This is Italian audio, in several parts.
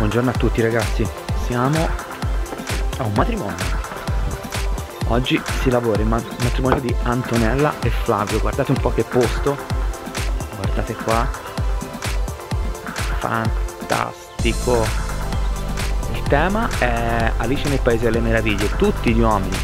Buongiorno a tutti ragazzi, siamo a un matrimonio. Oggi si lavora il matrimonio di Antonella e Flavio, guardate un po' che posto, guardate qua, fantastico. Il tema è Alice nel Paese delle Meraviglie, tutti gli uomini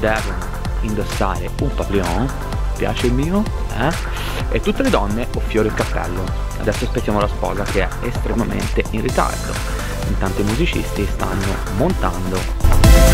devono indossare un papillon, piace il mio, eh? E tutte le donne o fiore il cappello. Adesso aspettiamo la sposa che è estremamente in ritardo. Intanto i musicisti stanno montando.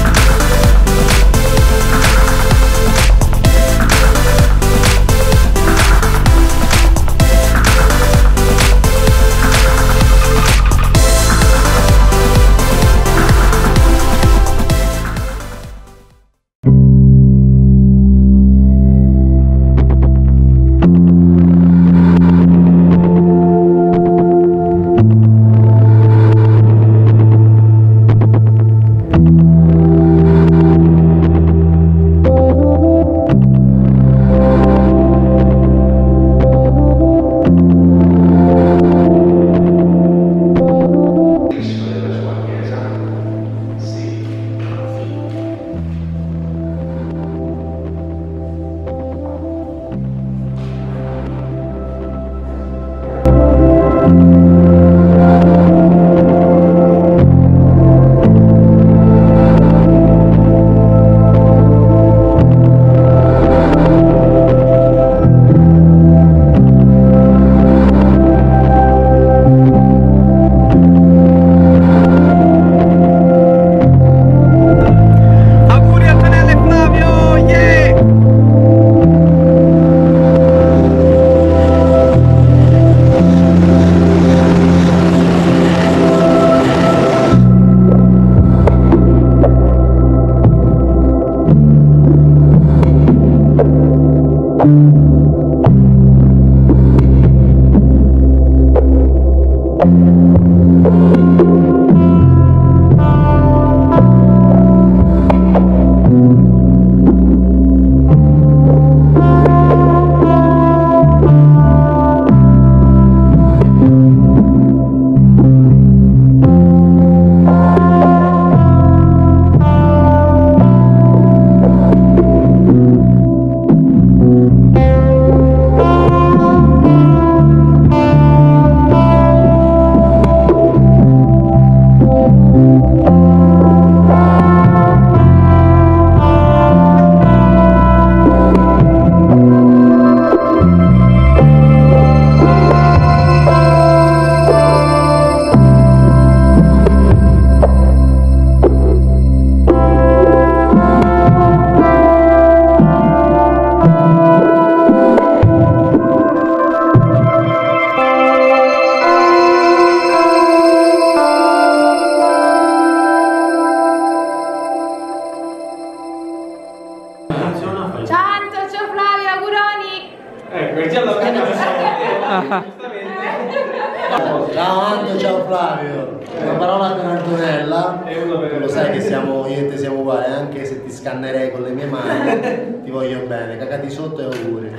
Ciao Anto, ciao Flavio. Una parola per Antonella. Tu lo sai che siamo, io e te siamo uguali, anche se ti scannerei con le mie mani, ti voglio bene. Cacati sotto e auguri.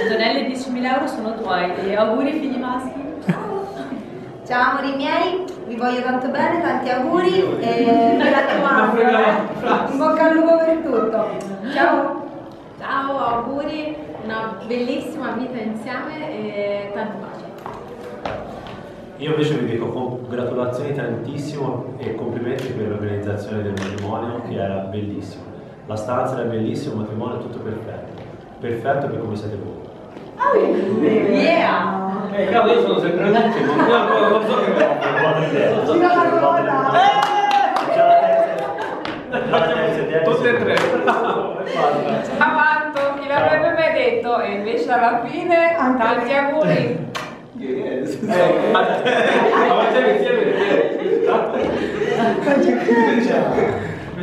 Antonella, i 10.000 euro sono tuoi. E auguri figli maschi. Ciao amori miei, vi voglio tanto bene, tanti auguri e mi raccomando, eh? in bocca al lupo per tutto. Ciao! Ciao, auguri, una bellissima vita insieme e tanti baci. Io invece vi dico congratulazioni tantissimo e complimenti per l'organizzazione del matrimonio che era bellissimo. La stanza era bellissima, il matrimonio è tutto perfetto. Perfetto per come siete voi. Oh, yeah! Eh, cavolo, io sono sempre l'ultimo, non so che Gira la ruota! Tutte e tre. Ciao Anto, chi l'avrebbe mai detto? E invece alla fine tanti auguri. Eh, ma facciamo insieme.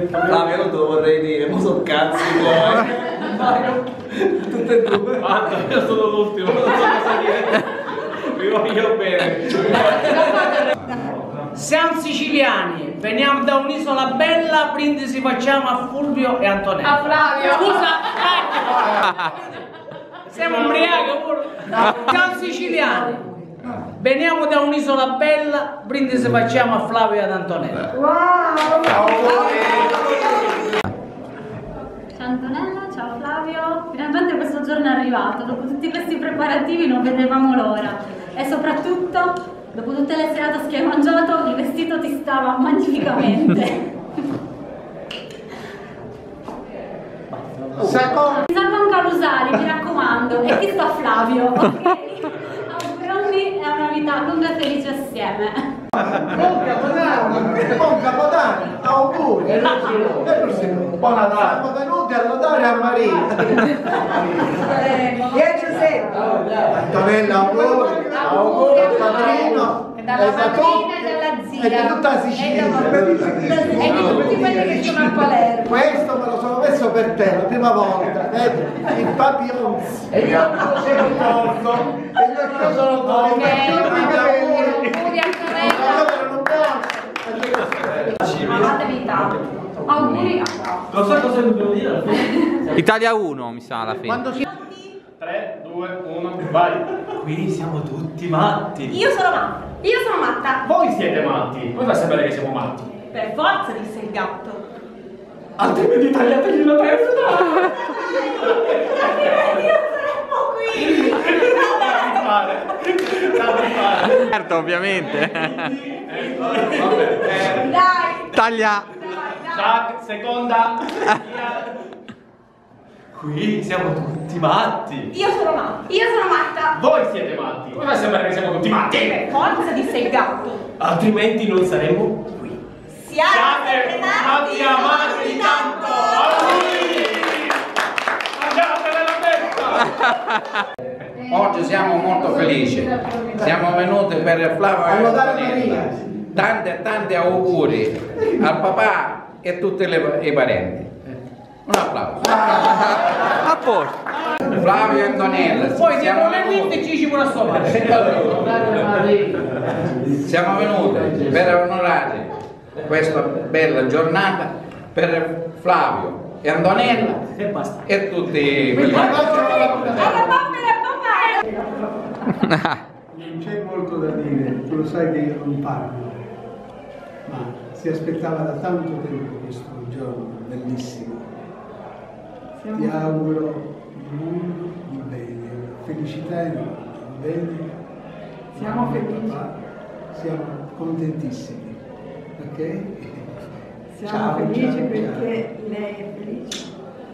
Flavio, non te lo vorrei dire, ma sono cazzi tuoi. Tutte e due. Anto, io sono l'ultimo, non so cosa dire. Vi voglio bene. Siamo siciliani, veniamo da un'isola bella, brindisi facciamo a Fulvio e Antonella. A Flavio. Scusa, ecco. Siamo ubriachi pure. Siamo siciliani. Veniamo da un'isola bella, brindisi facciamo a Flavio e ad Antonella. Ciao Antonella, ciao Flavio, finalmente questo giorno è arrivato, dopo tutti questi preparativi non vedevamo l'ora e soprattutto dopo tutte le serate che hai mangiato il vestito ti stava magnificamente. Secondo. Salvan Calusali, mi raccomando, e qui sta Flavio, ok? Auguroni e una vita lunga e felice assieme. Buon Capodanno! Buon Capodanno! Auguri! E Buon Natale! Siamo venuti a notare a Maria! E a Giuseppe. Antonella, auguri! Auguri al padrino! Dalla da madrina e dalla zia. E di tutta la Sicilia! E di tutti quelli che sono a Palermo. Questo me lo sono messo per te, la prima volta, vedi? Il papillons! E io sono torto! E io sono torto! Ok, auguri. Fatevi tanto. Auguri a Lo sai cosa dobbiamo dire? Italia 1 mi sa alla fine. 3, 2, 1, vai. Qui siamo tutti matti. Io sono matta. Io sono matta. Voi siete matti. Come fa a sapere che siamo matti? Per forza, disse il gatto. Altrimenti tagliategli la testa. Da fare. Da fare. Certo, ovviamente. Vabbè, eh, Dai. Taglia. Jack, seconda. Qui siamo tutti matti. Io sono matta. Io sono matta. Voi siete matti. Come fa a sapere che siamo tutti matti? Per forza, disse il gatto. Altrimenti non saremmo qui. Siate matti amati di tanto. Auguri. Mangiatela la testa. Oggi siamo molto felici, siamo venuti per Flavio e Allora, Antonella. Maria. Tanti e tanti auguri al papà e a tutti le- i parenti. Un applauso. A posto. Flavio e Antonella. Poi siamo dietro le venuti- liste ci ci vuole sopra. Siamo venuti per onorare questa bella giornata per Flavio e Antonella E basta. e tutti quelli Alla mamma e alla papà. Non c'è molto da dire, tu lo sai che io non parlo, ma si aspettava da tanto tempo questo giorno bellissimo. Ti auguro di bene, felicità e il bene. Siamo felici. papà, Siamo contentissimi, ok? Siamo Ciao, felici ciao, perché lei è felice.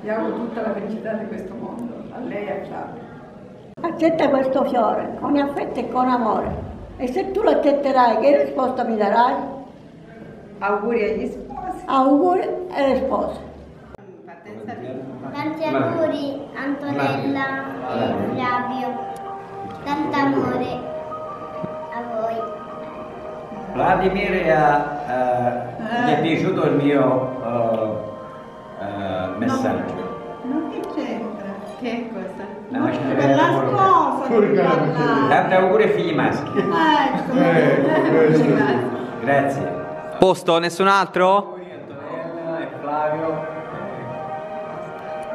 Vi auguro tutta la felicità di questo mondo, a lei e a Flavio. Accetta questo fiore con affetto e con amore. E se tu lo accetterai, che risposta mi darai? Auguri agli sposi. Auguri e risposte. Tanti auguri Antonella e Flavio, tanto amore a voi. Vladimir eh, eh, gli è piaciuto il mio eh, eh, messaggio. Non che c'entra? Che cosa? La No, per la sposa. Tanti auguri ai figli maschi. Ecco. Grazie. Posto, nessun altro? Antonella e Flavio.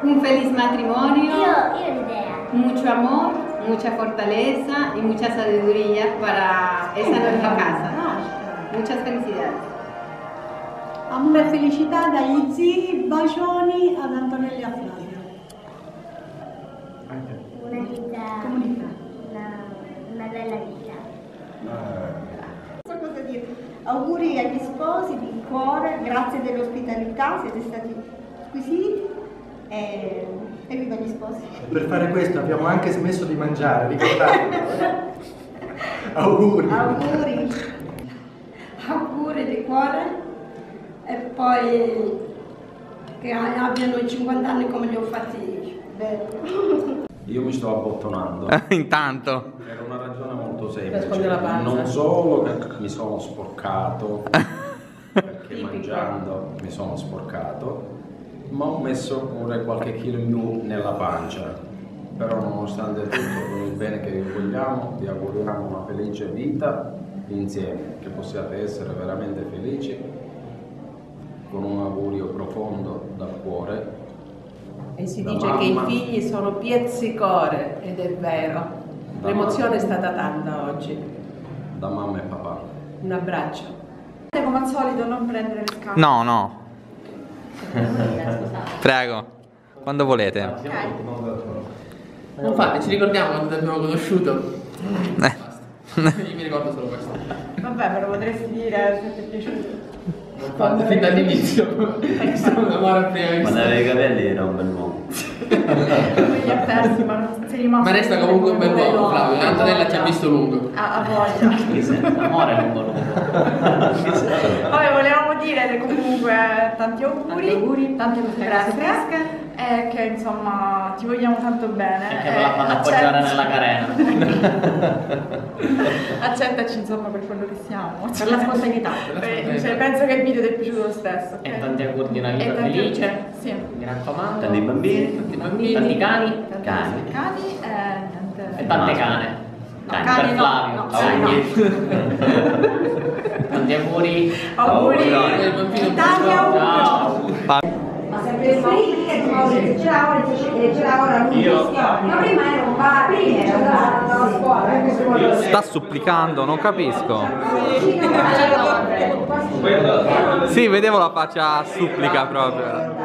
Un feliz matrimonio. Io, io l'idea. mucho amor, mucha fortaleza y mucha sabiduría para esa nueva casa. Muchas felicidades. Amore e felicità dagli zii, bacioni ad Antonella e a Flavio. Una vita, Comunità. una, una bella vita. So cosa dire. Auguri agli sposi di cuore, grazie dell'ospitalità, siete stati squisiti e, e viva gli sposi. Per fare questo abbiamo anche smesso di mangiare, ricordate? Auguri! Auguri. Auguri di cuore e poi che abbiano i 50 anni come li ho fatti io. Bello. Io mi sto abbottonando. Intanto. Per una ragione molto semplice. scogliere la pancia. Non solo che mi sono sporcato, perché mangiando mi sono sporcato, ma ho messo pure qualche chilo in più nella pancia. Però nonostante tutto, con il bene che vi vogliamo, vi auguriamo una felice vita insieme, che possiate essere veramente felici, con un augurio profondo dal cuore. E si dice che i mamma, figli sono pizzicore ed è vero. L'emozione è stata tanta oggi. Da mamma e papà. Un abbraccio. Come al solito non prendere le scarpe. No, no. Prego. Quando volete. Non fate, ci ricordiamo quando ti abbiamo conosciuto. Eh. Io mi ricordo solo questo. Vabbè, me lo potresti dire se ti è piaciuto. Quando, fin dall'inizio. Sono un amore a prima vista. Quando aveva i capelli era un bel uomo. Li ha persi, ma non sei rimasto. Ma resta comunque un bel uomo, Flavio. Antonella ci ha visto lungo. Ah, a voglia. Amore lungo lungo. Dire comunque tanti auguri, tante cose fresche e che insomma ti vogliamo tanto bene. E che me la fanno appoggiare nella carena. Accettaci insomma per quello che siamo. Per la spontaneità. Beh, cioè, penso che il video ti è piaciuto lo stesso. ok? E tanti auguri di una vita tanti- felice. Sì. Mi raccomando. Tanti bambini. Tanti bambini. Tanti cani. Tanti Cani. cani e tante... E tante cane. Cani, cani per no, Flavio. no, Cani. Tanti auguri. Auguri. Tanti auguri. Ciao. Ma sempre lì che tu ce lavora, ce lavora Io- Ma prima era un bar, prima era una scuola. Sta supplicando, non capisco. Sì, vedevo la faccia a supplica proprio.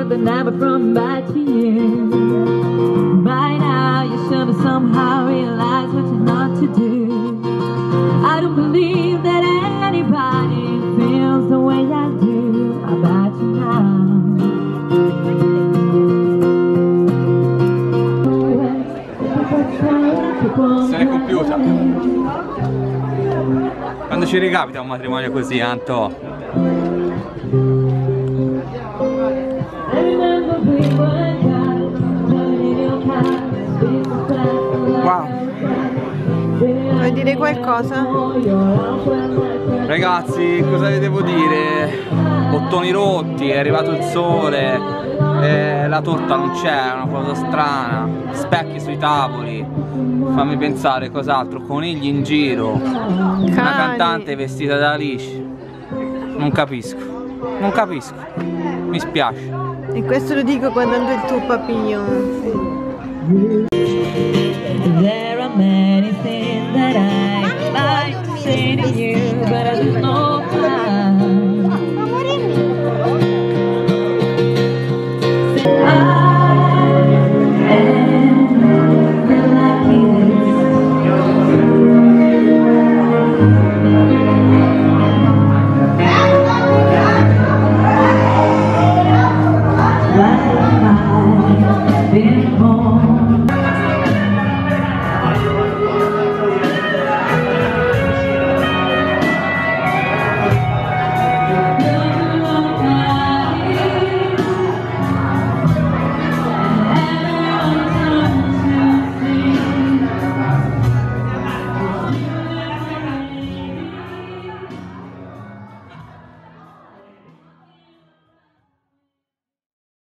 But the never from back to you By now you should have somehow realized what you're not to do I don't believe that anybody feels the way I do about you now. Se l'è compiuta. Quando ci ricapita un matrimonio così, Anto? Vuoi dire qualcosa? Ragazzi, cosa vi devo dire? Bottoni rotti, è arrivato il sole, eh, la torta non c'è, è una cosa strana, specchi sui tavoli, fammi pensare cos'altro, conigli in giro, una cantante vestita da Alice, non capisco, non capisco, mi spiace. E questo lo dico guardando il tuo papillon. say to you, but I don't know.